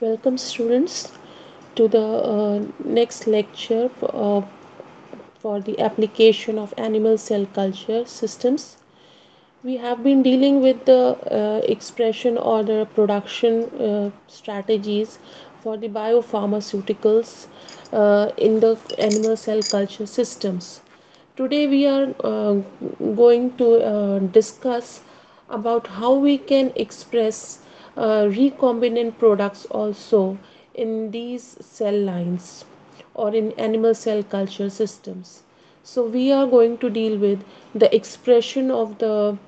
Welcome, students, to the uh, next lecture for, uh, for the application of animal cell culture systems. We have been dealing with the uh, expression or the production uh, strategies for the biopharmaceuticals uh, in the animal cell culture systems. Today, we are uh, going to discuss about how we can express recombinant products also in these cell lines or in animal cell culture systems. So, we are going to deal with the expression of the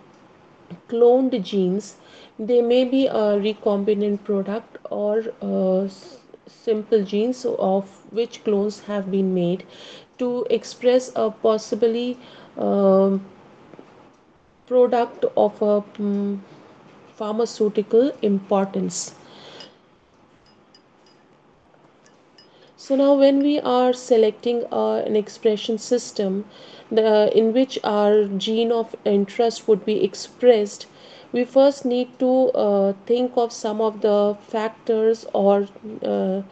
cloned genes. They may be a recombinant product or uh, simple genes of which clones have been made to express a possibly um product of a um, pharmaceutical importance. So now when we are selecting uh, an expression system the, in which our gene of interest would be expressed, we first need to uh, think of some of the factors or uh,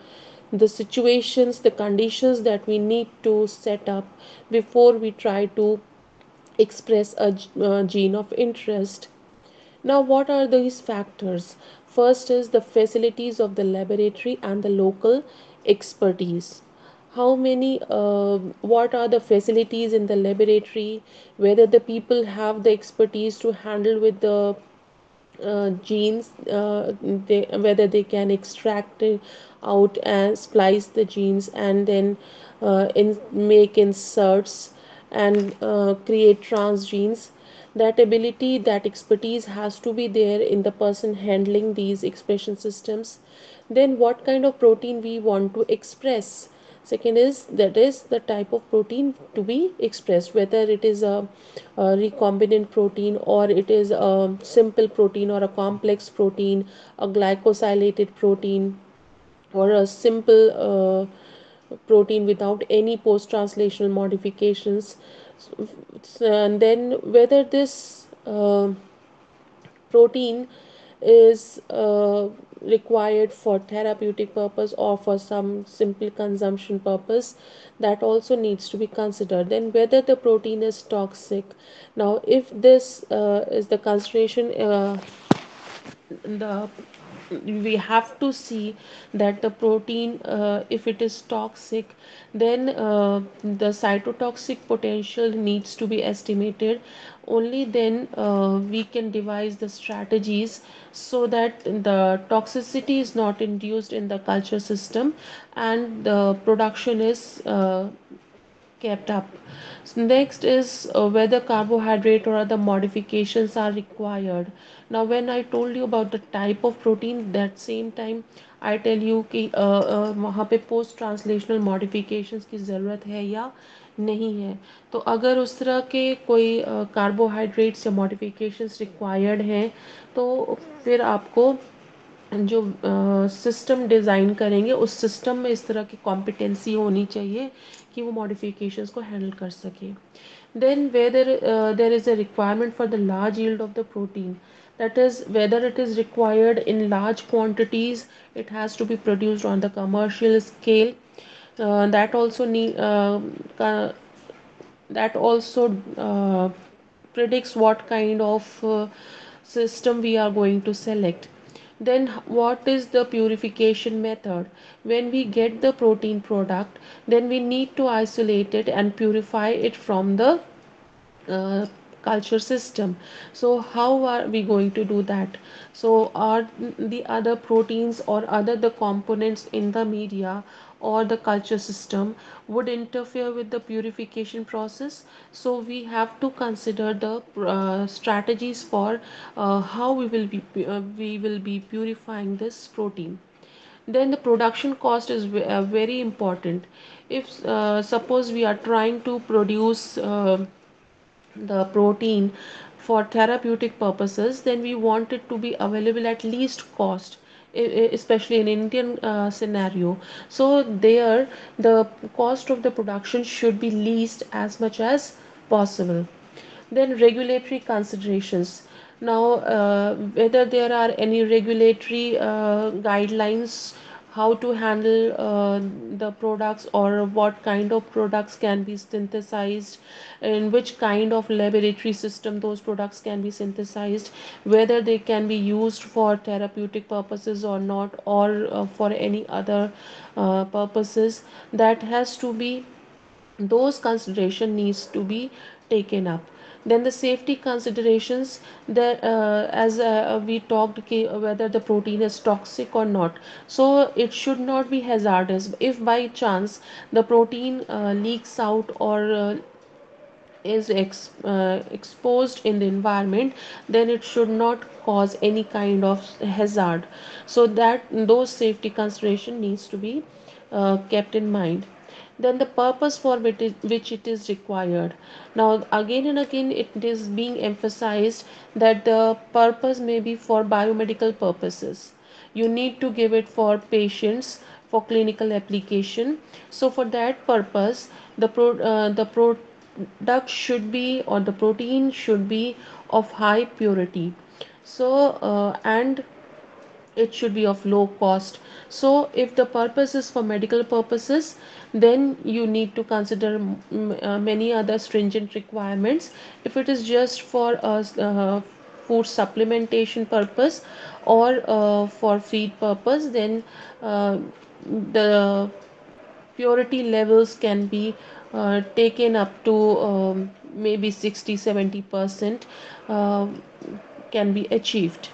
the situations, the conditions that we need to set up before we try to express a uh, gene of interest. Now, what are these factors? First is the facilities of the laboratory and the local expertise. How many, uh, what are the facilities in the laboratory? Whether the people have the expertise to handle with the uh, genes, uh, they, whether they can extract out and splice the genes and then uh, in, make inserts and uh, create transgenes that ability that expertise has to be there in the person handling these expression systems. Then what kind of protein we want to express? Second is that is the type of protein to be expressed whether it is a, a recombinant protein or it is a simple protein or a complex protein a glycosylated protein or a simple uh, protein without any post translational modifications and then whether this uh, protein is uh, required for therapeutic purpose or for some simple consumption purpose that also needs to be considered. Then whether the protein is toxic. Now if this uh, is the consideration uh, the we have to see that the protein uh, if it is toxic then uh, the cytotoxic potential needs to be estimated. Only then uh, we can devise the strategies so that the toxicity is not induced in the culture system and the production is uh, kept up. Next is uh, whether carbohydrate or other modifications are required. Now when I told you about the type of protein that same time I tell you कि वहाँ पे post translational modifications की ज़रूरत है या नहीं है तो अगर उस तरह के कोई कार्बोहाइड्रेट्स या मॉडिफिकेशंस रिक्वायर्ड हैं तो फिर आपको जो सिस्टम डिज़ाइन करेंगे उस सिस्टम में इस तरह की कॉम्पिटेंसी होनी चाहिए कि वो मॉडिफिकेशंस को हैंडल कर सके then whether uh, there is a requirement for the large yield of the protein that is whether it is required in large quantities it has to be produced on the commercial scale uh, that also need uh, that also uh, predicts what kind of uh, system we are going to select then what is the purification method? When we get the protein product then we need to isolate it and purify it from the uh, culture system. So how are we going to do that? So are the other proteins or other the components in the media or the culture system would interfere with the purification process. So we have to consider the uh, strategies for uh, how we will be uh, we will be purifying this protein. Then the production cost is uh, very important. If uh, suppose we are trying to produce uh, the protein for therapeutic purposes then we want it to be available at least cost especially in indian uh, scenario. So there the cost of the production should be least as much as possible. Then regulatory considerations. Now uh, whether there are any regulatory uh, guidelines how to handle uh, the products or what kind of products can be synthesized in which kind of laboratory system those products can be synthesized whether they can be used for therapeutic purposes or not or uh, for any other uh, purposes. That has to be those consideration needs to be taken up then the safety considerations that uh, as uh, we talked okay, whether the protein is toxic or not. So it should not be hazardous. If by chance the protein uh, leaks out or uh, is ex, uh, exposed in the environment then it should not cause any kind of hazard. So that those safety consideration needs to be uh, kept in mind then the purpose for which it is required. Now again and again it is being emphasized that the purpose may be for biomedical purposes. You need to give it for patients for clinical application. So for that purpose the pro, uh, the pro duct should be or the protein should be of high purity. So uh, and it should be of low cost. So if the purpose is for medical purposes then you need to consider uh, many other stringent requirements. If it is just for a uh, food supplementation purpose or uh, for feed purpose then uh, the purity levels can be uh, taken up to um, maybe 60 70 percent uh, can be achieved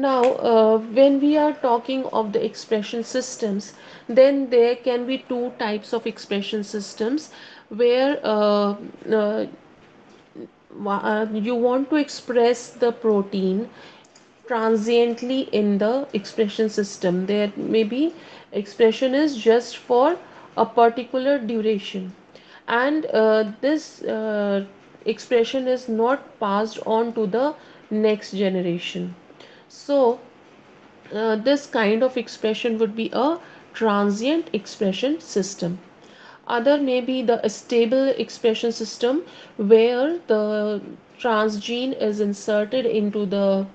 now uh, when we are talking of the expression systems then there can be two types of expression systems where uh, uh, uh you want to express the protein transiently in the expression system. There may be expression is just for a particular duration. And uh, this uh, expression is not passed on to the next generation so uh, this kind of expression would be a transient expression system. Other may be the stable expression system where the transgene is inserted into the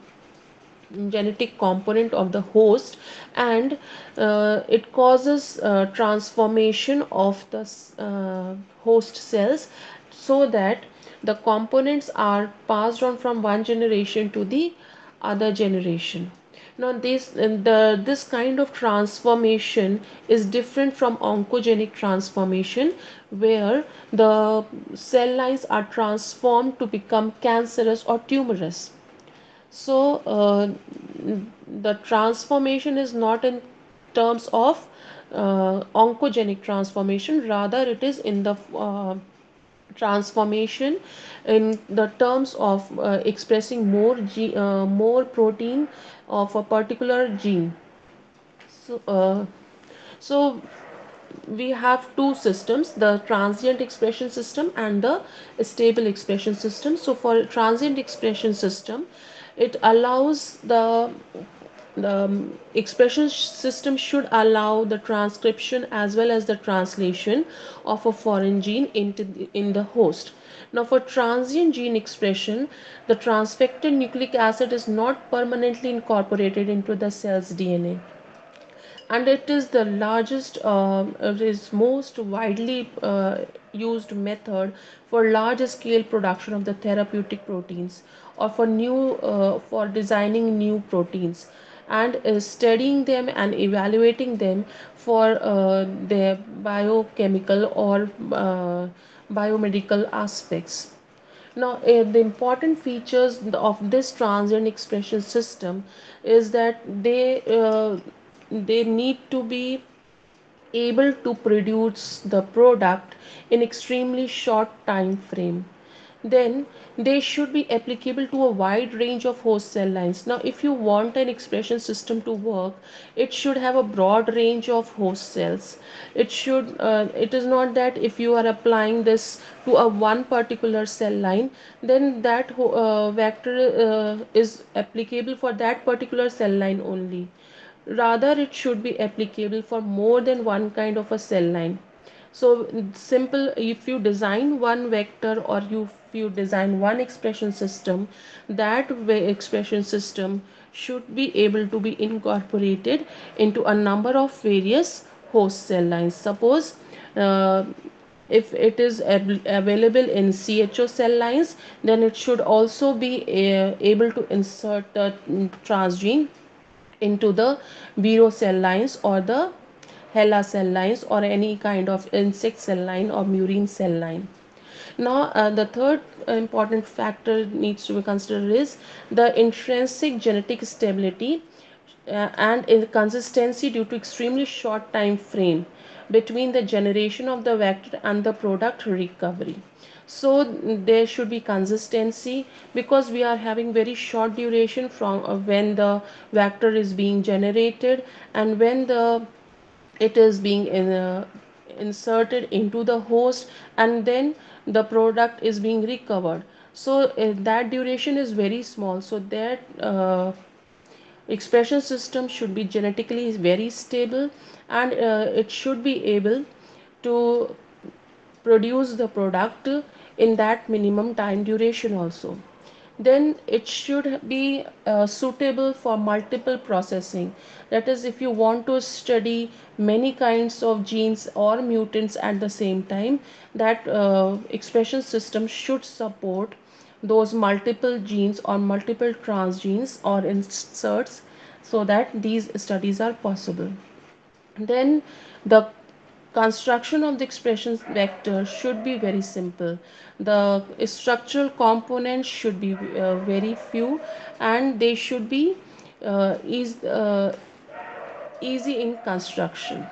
genetic component of the host and uh, it causes uh, transformation of the uh, host cells so that the components are passed on from one generation to the other generation. Now this the this kind of transformation is different from oncogenic transformation where the cell lines are transformed to become cancerous or tumorous. So uh, the transformation is not in terms of uh, oncogenic transformation. Rather it is in the uh, transformation in the terms of uh, expressing more uh, more protein of a particular gene. So uh, so we have two systems the transient expression system and the stable expression system. So for transient expression system it allows the the expression system should allow the transcription as well as the translation of a foreign gene into the, in the host. Now for transient gene expression the transfected nucleic acid is not permanently incorporated into the cell's dna and it is the largest uh, it is most widely uh, used method for large scale production of the therapeutic proteins or for new uh, for designing new proteins and uh, studying them and evaluating them for uh, their biochemical or uh, biomedical aspects. Now, uh, the important features of this transient expression system is that they uh, they need to be able to produce the product in extremely short time frame. Then they should be applicable to a wide range of host cell lines. Now, if you want an expression system to work, it should have a broad range of host cells. It should, uh, it is not that if you are applying this to a one particular cell line, then that uh, vector uh, is applicable for that particular cell line only. Rather, it should be applicable for more than one kind of a cell line so simple if you design one vector or you you design one expression system that expression system should be able to be incorporated into a number of various host cell lines suppose uh, if it is available in CHO cell lines then it should also be uh, able to insert the transgene into the Vero cell lines or the HeLa cell lines or any kind of insect cell line or murine cell line. Now, uh, the third important factor needs to be considered is the intrinsic genetic stability uh, and consistency due to extremely short time frame between the generation of the vector and the product recovery. So there should be consistency because we are having very short duration from uh, when the vector is being generated and when the it is being in, uh, inserted into the host and then the product is being recovered. So uh, that duration is very small. So that uh, expression system should be genetically very stable and uh, it should be able to produce the product in that minimum time duration also then it should be uh, suitable for multiple processing. That is if you want to study many kinds of genes or mutants at the same time that uh, expression system should support those multiple genes or multiple transgenes or inserts so that these studies are possible. Then the construction of the expression vector should be very simple. The structural components should be uh, very few and they should be uh, is, uh, easy in construction.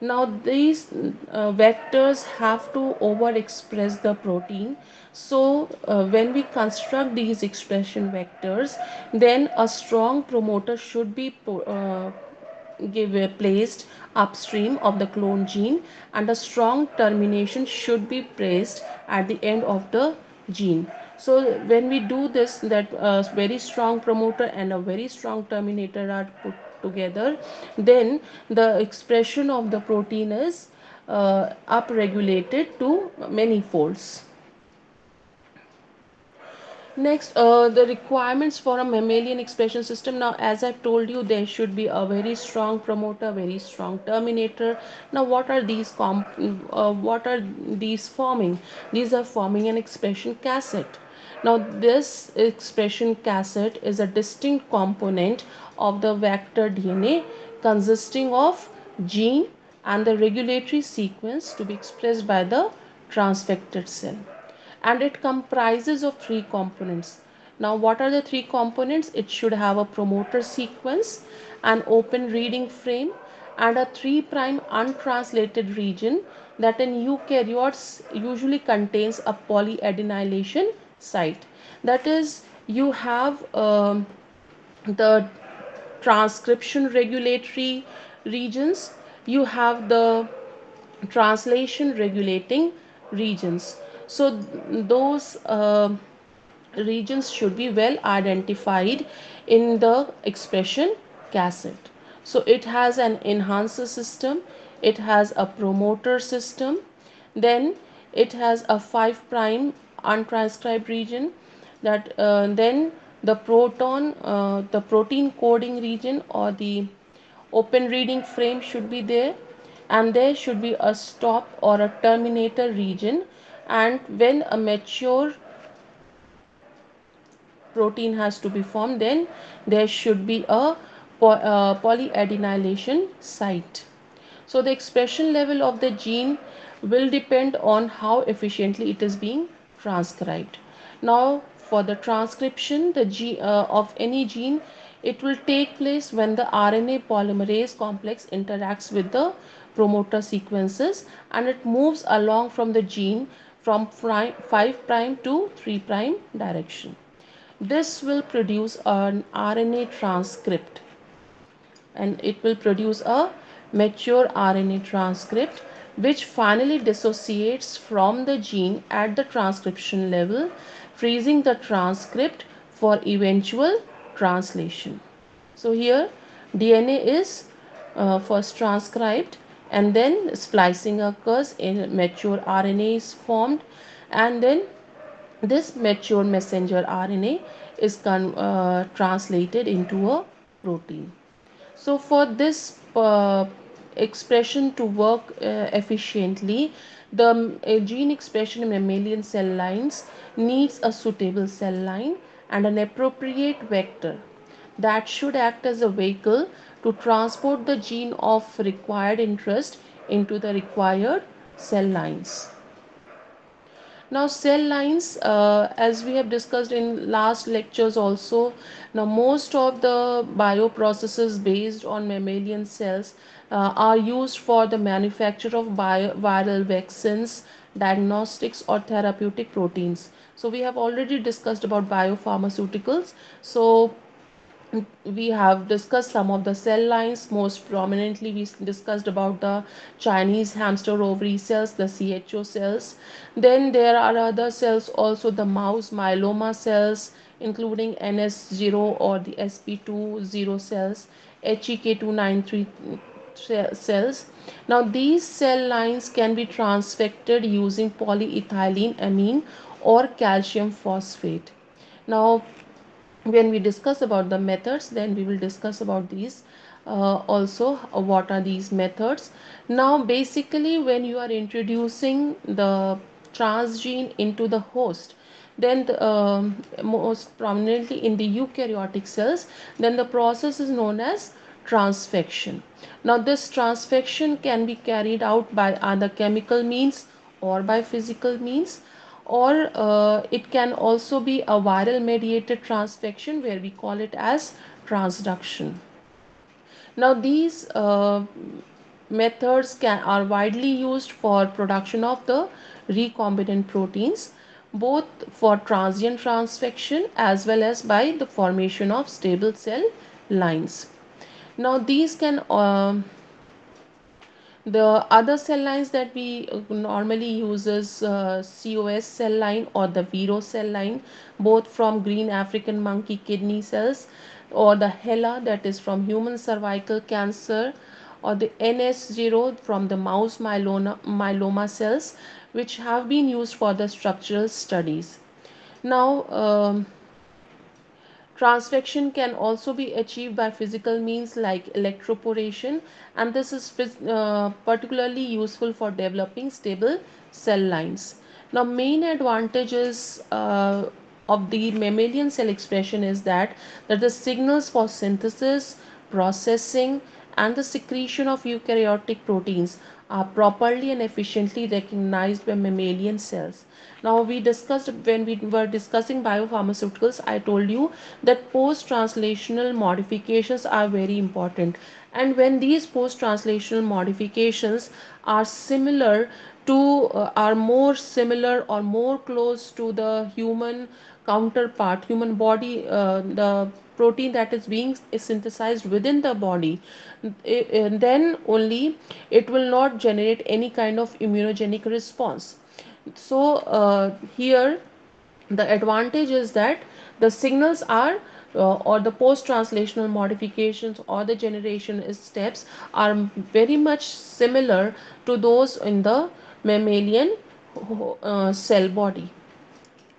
Now these uh, vectors have to overexpress the protein. So uh, when we construct these expression vectors then a strong promoter should be uh, give placed upstream of the clone gene and a strong termination should be placed at the end of the gene. So when we do this that a very strong promoter and a very strong terminator are put together then the expression of the protein is uh, upregulated to many folds Next, uh, the requirements for a mammalian expression system. Now, as I've told you, there should be a very strong promoter, very strong terminator. Now, what are these comp uh, what are these forming? These are forming an expression cassette. Now, this expression cassette is a distinct component of the vector DNA consisting of gene and the regulatory sequence to be expressed by the transfected cell and it comprises of three components. Now what are the three components? It should have a promoter sequence, an open reading frame and a 3' untranslated region that in eukaryotes usually contains a polyadenylation site. That is you have um, the transcription regulatory regions, you have the translation regulating regions so those uh, regions should be well identified in the expression cassette. So it has an enhancer system it has a promoter system then it has a 5 prime untranscribed region that uh, then the proton uh, the protein coding region or the open reading frame should be there and there should be a stop or a terminator region and when a mature protein has to be formed then there should be a uh, polyadenylation site. So the expression level of the gene will depend on how efficiently it is being transcribed. Now for the transcription the G, uh, of any gene it will take place when the RNA polymerase complex interacts with the promoter sequences and it moves along from the gene from 5 prime to 3 prime direction. This will produce an RNA transcript and it will produce a mature RNA transcript which finally dissociates from the gene at the transcription level freezing the transcript for eventual translation. So here DNA is uh, first transcribed and then splicing occurs in mature RNA is formed and then this mature messenger RNA is uh, translated into a protein. So, for this uh, expression to work uh, efficiently, the um, gene expression in mammalian cell lines needs a suitable cell line and an appropriate vector that should act as a vehicle to transport the gene of required interest into the required cell lines. Now cell lines, uh, as we have discussed in last lectures also, now most of the bioprocesses based on mammalian cells uh, are used for the manufacture of bio- viral vaccines, diagnostics or therapeutic proteins. So we have already discussed about biopharmaceuticals. So we have discussed some of the cell lines. Most prominently we discussed about the chinese hamster ovary cells the cho cells. Then there are other cells also the mouse myeloma cells including ns0 or the sp20 cells hek293 cells. Now these cell lines can be transfected using polyethylene amine or calcium phosphate. Now when we discuss about the methods then we will discuss about these uh, also uh, what are these methods. Now basically when you are introducing the transgene into the host then the, um, most prominently in the eukaryotic cells then the process is known as transfection. Now this transfection can be carried out by either chemical means or by physical means or uh, it can also be a viral mediated transfection where we call it as transduction. Now these uh, methods can, are widely used for production of the recombinant proteins both for transient transfection as well as by the formation of stable cell lines. Now these can um the other cell lines that we uh, normally use is uh, COS cell line or the Vero cell line, both from green African monkey kidney cells or the HeLa that is from human cervical cancer or the NS0 from the mouse myeloma, myeloma cells which have been used for the structural studies. Now, um, Transfection can also be achieved by physical means like electroporation and this is uh, particularly useful for developing stable cell lines. Now main advantages uh, of the mammalian cell expression is that, that the signals for synthesis, processing and the secretion of eukaryotic proteins are properly and efficiently recognized by mammalian cells. Now we discussed when we were discussing biopharmaceuticals, I told you that post-translational modifications are very important. And when these post-translational modifications are similar to uh, are more similar or more close to the human counterpart human body uh, the protein that is being synthesized within the body then only it will not generate any kind of immunogenic response. So uh, here the advantage is that the signals are uh, or the post translational modifications or the generation steps are very much similar to those in the mammalian uh, cell body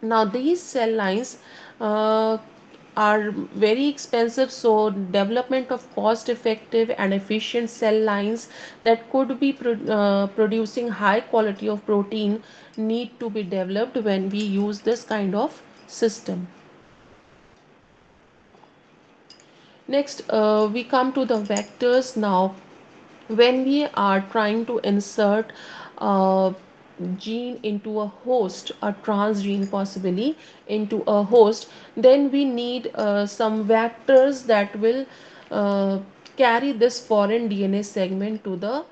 now these cell lines uh, are very expensive so development of cost effective and efficient cell lines that could be pro uh, producing high quality of protein need to be developed when we use this kind of system. Next uh, we come to the vectors now. When we are trying to insert a gene into a host a transgene possibly into a host then we need uh, some vectors that will uh, carry this foreign dna segment to the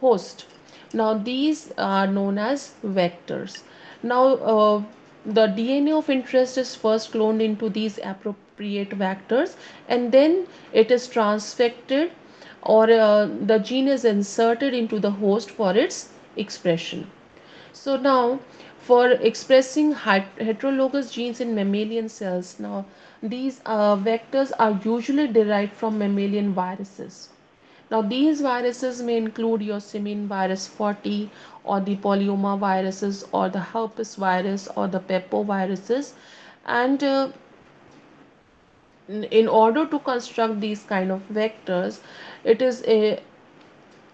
host now these are known as vectors now uh, the dna of interest is first cloned into these appropriate vectors and then it is transfected or uh, the gene is inserted into the host for its expression. So now for expressing heterologous genes in mammalian cells, now these uh, vectors are usually derived from mammalian viruses. Now, these viruses may include your simian virus 40 or the polyoma viruses or the herpes virus or the pepoviruses. And uh, in order to construct these kind of vectors, it is a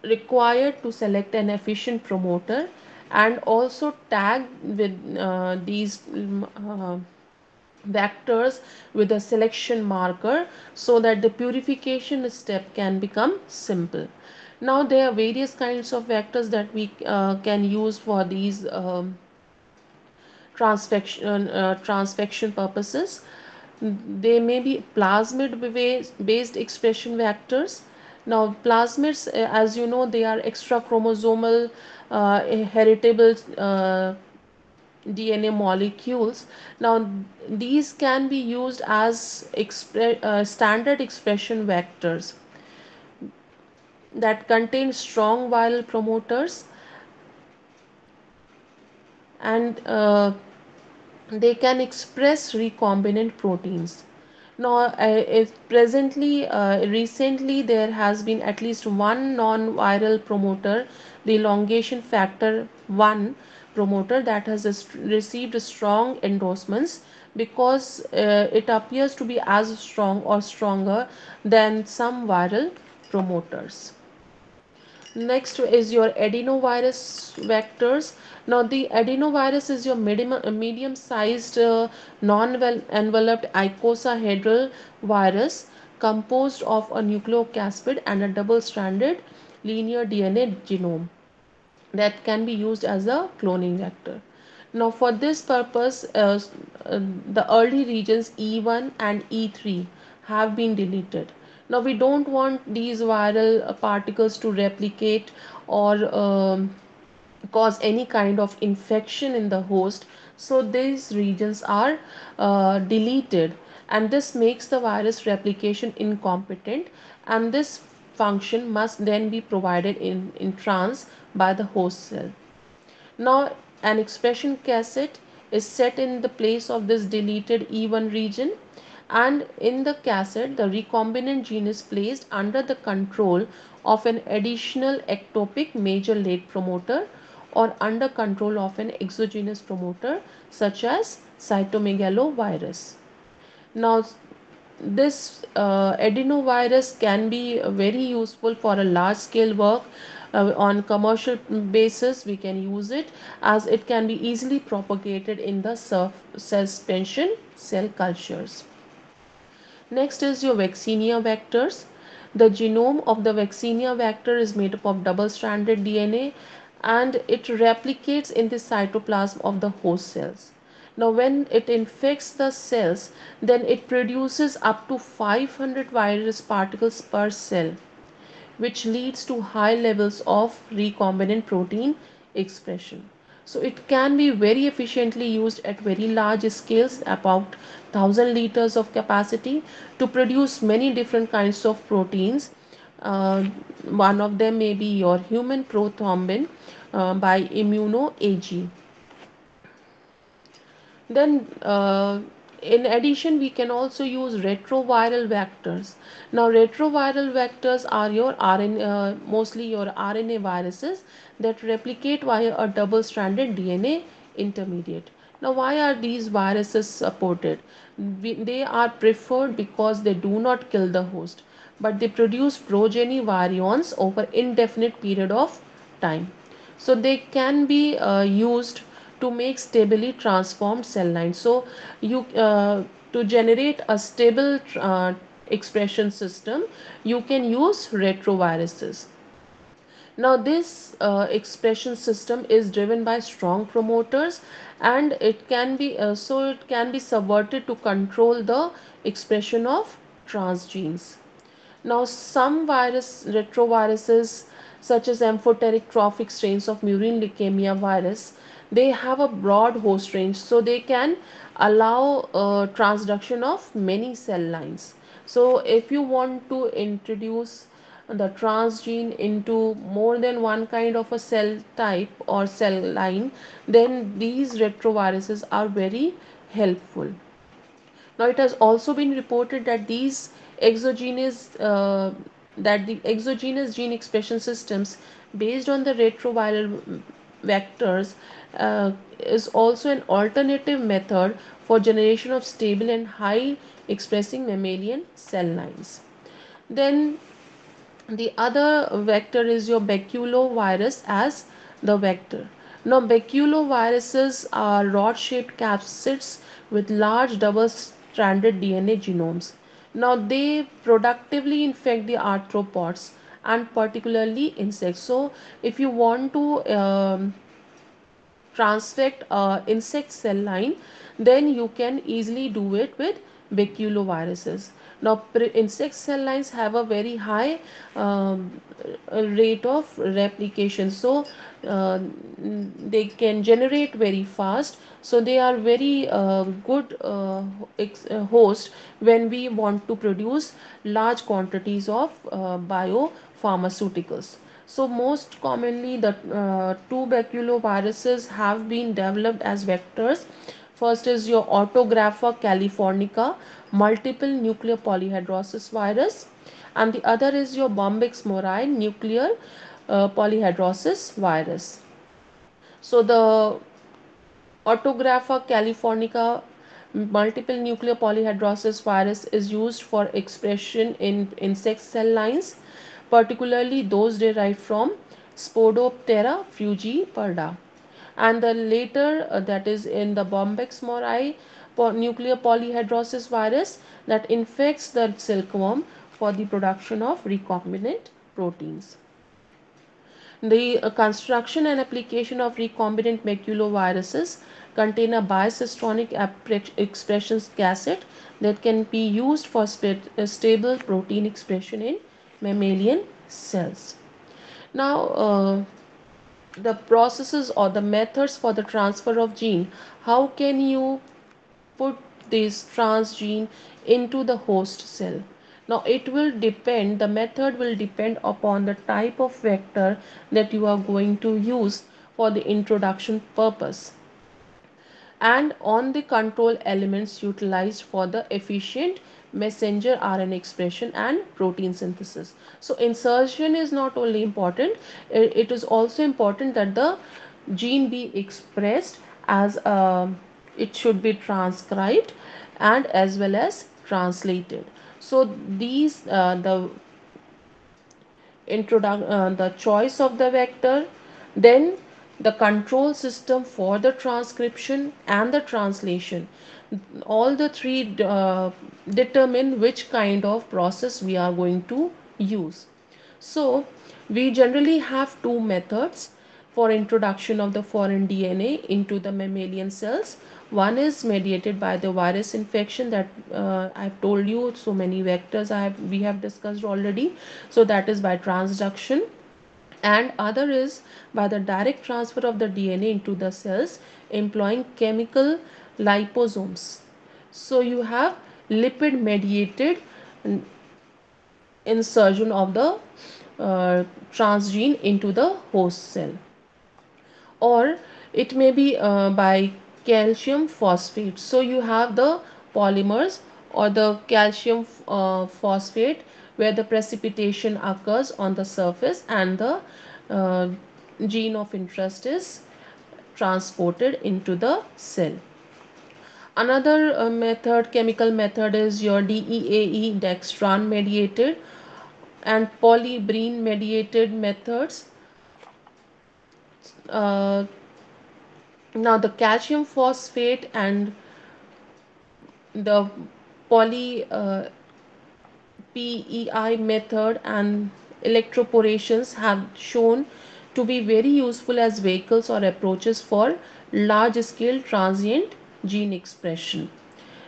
required to select an efficient promoter and also tag with uh, these mm, uh, vectors with a selection marker so that the purification step can become simple. Now there are various kinds of vectors that we uh, can use for these um, transfection, uh, transfection purposes. They may be plasmid based expression vectors. Now plasmids, uh, as you know, they are extra chromosomal uh, heritable uh, DNA molecules. Now, these can be used as expre uh, standard expression vectors that contain strong viral promoters and uh, they can express recombinant proteins. Now, uh, presently, uh, recently, there has been at least one non-viral promoter, the elongation factor 1 promoter that has received strong endorsements because uh, it appears to be as strong or stronger than some viral promoters. Next is your adenovirus vectors. Now the adenovirus is your medium, medium sized uh, non-enveloped icosahedral virus composed of a nucleocapsid and a double-stranded linear DNA genome that can be used as a cloning vector. Now for this purpose, uh, uh, the early regions E1 and E3 have been deleted now we don't want these viral uh, particles to replicate or um, cause any kind of infection in the host so these regions are uh, deleted and this makes the virus replication incompetent and this function must then be provided in, in trans by the host cell. Now an expression cassette is set in the place of this deleted E1 region and in the cassette the recombinant gene is placed under the control of an additional ectopic major late promoter or under control of an exogenous promoter such as cytomegalovirus. Now this uh, adenovirus can be very useful for a large scale work uh, on commercial basis we can use it as it can be easily propagated in the cell suspension cell cultures. Next is your vaccinia vectors. The genome of the vaccinia vector is made up of double-stranded DNA and it replicates in the cytoplasm of the host cells. Now when it infects the cells, then it produces up to 500 virus particles per cell, which leads to high levels of recombinant protein expression. So it can be very efficiently used at very large scales, about 1000 liters of capacity to produce many different kinds of proteins. Uh, one of them may be your human prothrombin uh, by ImmunoAG. Then uh, in addition we can also use retroviral vectors. Now retroviral vectors are your RNA uh, mostly your RNA viruses that replicate via a double stranded DNA intermediate. Now why are these viruses supported? We, they are preferred because they do not kill the host but they produce progeny virions over indefinite period of time. So they can be uh, used to make stably transformed cell lines. So you uh, to generate a stable uh, expression system, you can use retroviruses. Now this uh, expression system is driven by strong promoters and it can be uh, so it can be subverted to control the expression of transgenes. Now some virus retroviruses such as amphoteric trophic strains of murine leukemia virus they have a broad host range so they can allow uh, transduction of many cell lines. So if you want to introduce the transgene into more than one kind of a cell type or cell line then these retroviruses are very helpful. Now it has also been reported that these exogenous uh, that the exogenous gene expression systems based on the retroviral vectors uh, is also an alternative method for generation of stable and high expressing mammalian cell lines. Then the other vector is your baculovirus as the vector. Now baculoviruses are rod-shaped capsids with large double-stranded DNA genomes. Now they productively infect the arthropods and particularly insects. So if you want to um, transfect a insect cell line then you can easily do it with baculoviruses. Now insect cell lines have a very high um, rate of replication. So uh, they can generate very fast. So they are very uh, good uh, uh host when we want to produce large quantities of uh, biopharmaceuticals so most commonly the uh, two baculoviruses have been developed as vectors. First is your Autographa californica multiple nuclear polyhedrosis virus and the other is your Bombyx mori nuclear uh, polyhedrosis virus. So the Autographa californica multiple nuclear polyhedrosis virus is used for expression in insect cell lines particularly those derived from Spodoptera frugiperda. And the later, uh, that is in the Bombyx mori nuclear polyhedrosis virus that infects the silkworm for the production of recombinant proteins. The uh, construction and application of recombinant baculoviruses contain a bicistronic expression cassette that can be used for uh, stable protein expression in mammalian cells. Now, uh, the processes or the methods for the transfer of gene, how can you put this transgene into the host cell? Now, it will depend, the method will depend upon the type of vector that you are going to use for the introduction purpose and on the control elements utilized for the efficient messenger RNA expression and protein synthesis. So insertion is not only important, it is also important that the gene be expressed as a, um, it should be transcribed and as well as translated. So these uh, the introduction uh, the choice of the vector then the control system for the transcription and the translation all the three uh, determine which kind of process we are going to use. So we generally have two methods for introduction of the foreign DNA into the mammalian cells. One is mediated by the virus infection that uh, I've told you so many vectors I have we have discussed already. So that is by transduction. And other is by the direct transfer of the DNA into the cells employing chemical liposomes. So you have lipid mediated insertion of the uh, transgene into the host cell or it may be uh, by calcium phosphate so you have the polymers or the calcium uh, phosphate where the precipitation occurs on the surface and the uh, gene of interest is transported into the cell. Another uh, method, chemical method is your DEAE dextran mediated and polybrine mediated methods. Uh, now the calcium phosphate and the poly uh, PEI method and electroporations have shown to be very useful as vehicles or approaches for large scale transient gene expression.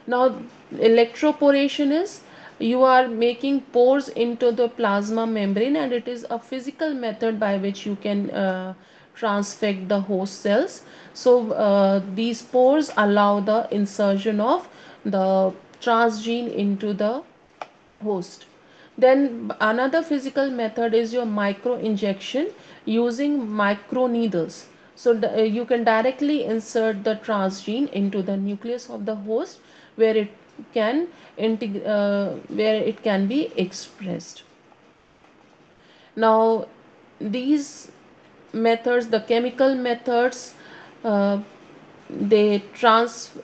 Now electroporation is you are making pores into the plasma membrane and it is a physical method by which you can uh, transfect the host cells. So uh, these pores allow the insertion of the transgene into the host. Then another physical method is your micro injection using microneedles. So uh, you can directly insert the transgene into the nucleus of the host where it can uh, where it can be expressed. Now, these methods, the chemical methods, uh, they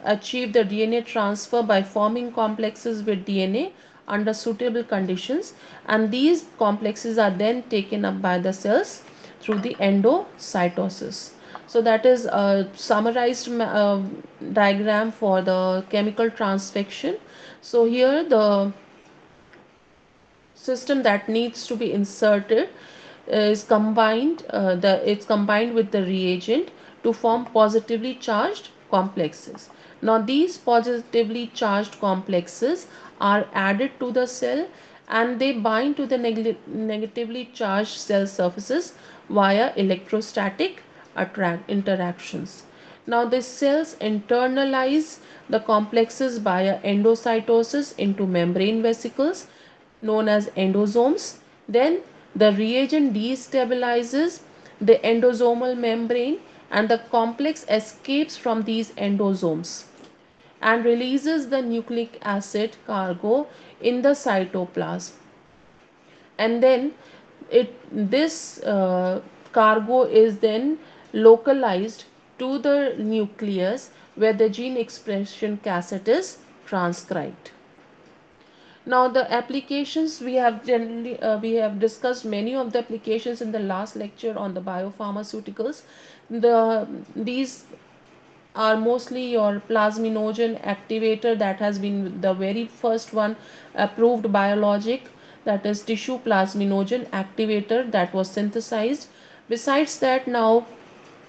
achieve the DNA transfer by forming complexes with DNA under suitable conditions and these complexes are then taken up by the cells through the endocytosis. So that is a summarized uh, diagram for the chemical transfection. So here the system that needs to be inserted is combined uh, the it's combined with the reagent to form positively charged complexes now these positively charged complexes are added to the cell and they bind to the neg negatively charged cell surfaces via electrostatic interactions now the cells internalize the complexes via endocytosis into membrane vesicles known as endosomes. Then the reagent destabilizes the endosomal membrane and the complex escapes from these endosomes and releases the nucleic acid cargo in the cytoplasm. And then it this uh, cargo is then localized to the nucleus where the gene expression cassette is transcribed. Now the applications we have generally uh, we have discussed many of the applications in the last lecture on the biopharmaceuticals. The these are mostly your plasminogen activator that has been the very first one approved biologic that is tissue plasminogen activator that was synthesized. Besides that now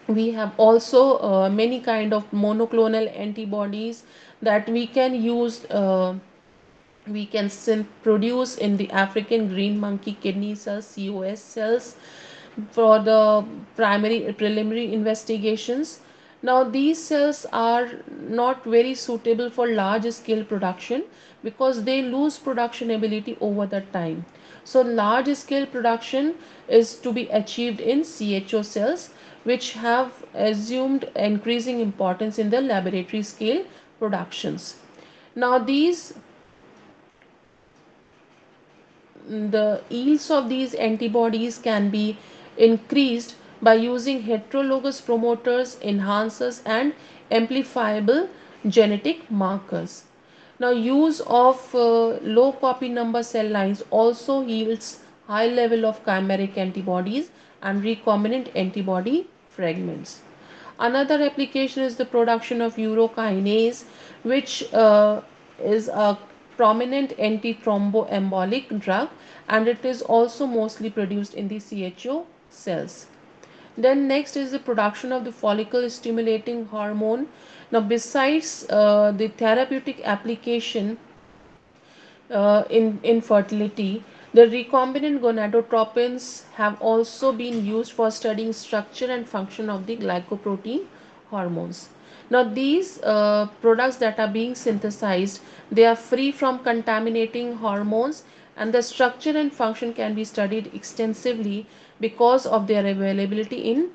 we have also uh, many kind of monoclonal antibodies that we can use uh, we can produce in the African green monkey kidney cells COS cells for the primary preliminary investigations. Now these cells are not very suitable for large scale production because they lose production ability over the time so large scale production is to be achieved in CHO cells which have assumed increasing importance in the laboratory scale productions now these the yields of these antibodies can be increased by using heterologous promoters, enhancers and amplifiable genetic markers. Now use of uh, low copy number cell lines also yields high level of chimeric antibodies and recombinant antibody fragments. Another application is the production of urokinase which uh, is a prominent antithromboembolic drug and it is also mostly produced in the CHO cells. Then next is the production of the follicle stimulating hormone. Now besides uh, the therapeutic application uh, in infertility, the recombinant gonadotropins have also been used for studying structure and function of the glycoprotein hormones. Now these uh, products that are being synthesized, they are free from contaminating hormones and the structure and function can be studied extensively because of their availability in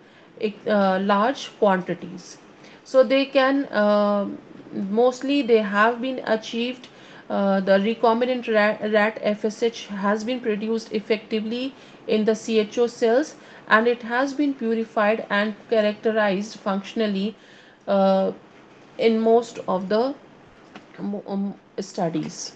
uh, large quantities. So they can, uh, mostly they have been achieved uh, the recombinant rat, rat, FSH has been produced effectively in the CHO cells and it has been purified and characterized functionally uh, in most of the um, studies.